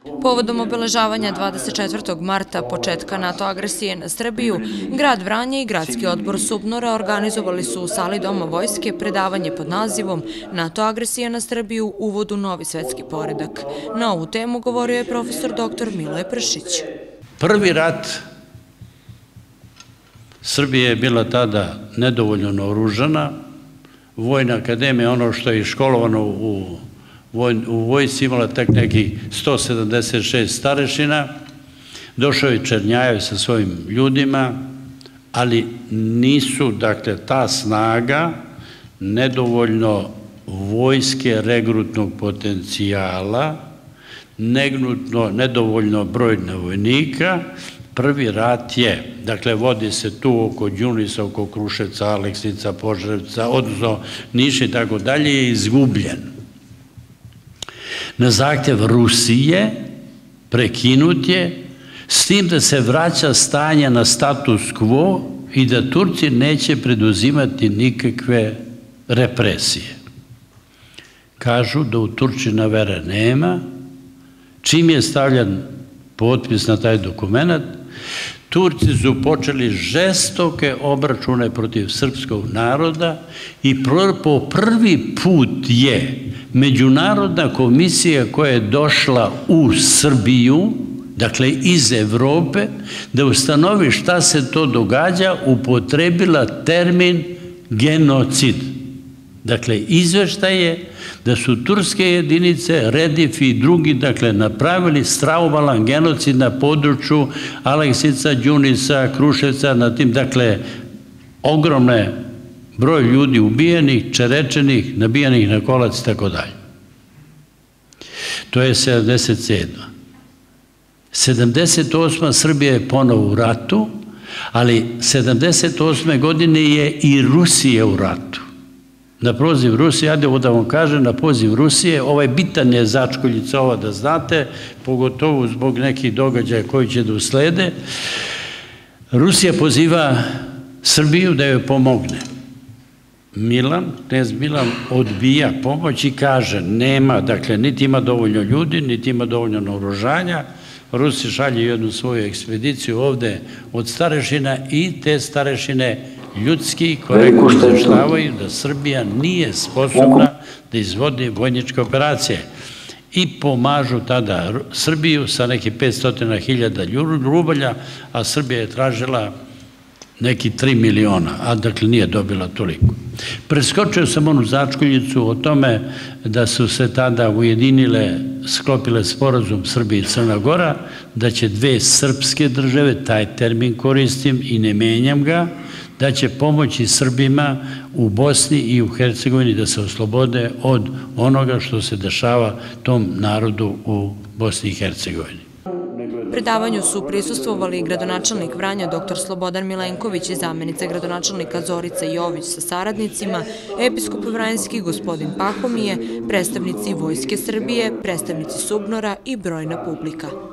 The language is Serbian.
Povodom obeležavanja 24. marta, početka NATO agresije na Srbiju, grad Vranje i gradski odbor Subnora organizovali su u sali Doma vojske predavanje pod nazivom NATO agresija na Srbiju, uvod u novi svetski poredak. Na ovu temu govorio je profesor dr. Miloje Pršić. Prvi rat Srbije je bila tada nedovoljno naoružana, Vojna akademija, ono što je školovano u u vojci imala tek neki 176 starešina, došao je Černjajev sa svojim ljudima, ali nisu, dakle, ta snaga nedovoljno vojske regrutnog potencijala, negnutno, nedovoljno brojna vojnika, prvi rat je, dakle, vodi se tu oko Đunisa, oko Kruševca, Aleksnica, Požarevca, odnosno Niša i tako dalje, je izgubljen na zahtjev Rusije prekinut je s tim da se vraća stanje na status quo i da Turci neće preduzimati nikakve represije. Kažu da u Turčina vera nema, čim je stavljan potpis na taj dokument, Turci su počeli žestoke obračune protiv srpskog naroda i po prvi put je Međunarodna komisija koja je došla u Srbiju, dakle iz Evrope, da ustanovi šta se to događa, upotrebila termin genocid. Dakle, izveštaj je da su turske jedinice, Redif i drugi, dakle, napravili straumalan genocid na području Aleksica, Đunisa, Kruševca, na tim, dakle, ogromne broj ljudi ubijenih, čerečenih, nabijenih na kolac i tako dalje. To je 77. 78. Srbija je ponovo u ratu, ali 78. godine je i Rusija u ratu. Na poziv Rusije, ajde da vam kažem, na poziv Rusije, ovaj bitan je začkoljica ova da znate, pogotovo zbog nekih događaja koji će da uslede, Rusija poziva Srbiju da joj pomogne. Milan, knez Milan odbija pomoć i kaže nema, dakle, niti ima dovoljno ljudi, niti ima dovoljno naoružanja, Rusi šalje jednu svoju ekspediciju ovde od starešina i te starešine ljudski korektno izveštavaju da Srbija nije sposobna da izvodi vojničke operacije. I pomažu tada Srbiju sa neki 500.000 rubalja, a Srbija je tražila neki 3 miliona, a dakle nije dobila toliko. Preskočio sam onu začkoljicu o tome da su se tada ujedinile, sklopile sporazum Srbije i Crna Gora, da će dve srpske države, taj termin koristim i ne menjam ga, da će pomoći Srbima u Bosni i u Hercegovini da se oslobode od onoga što se dešava tom narodu u Bosni i Hercegovini. Predavanju su prisustvovali gradonačelnik Vranja dr. Slobodan Milenković i zamenica gradonačelnika Zorica Jović sa saradnicima, episkop Vranjski gospodin Pahomije, predstavnici Vojske Srbije, predstavnici Subnora i brojna publika.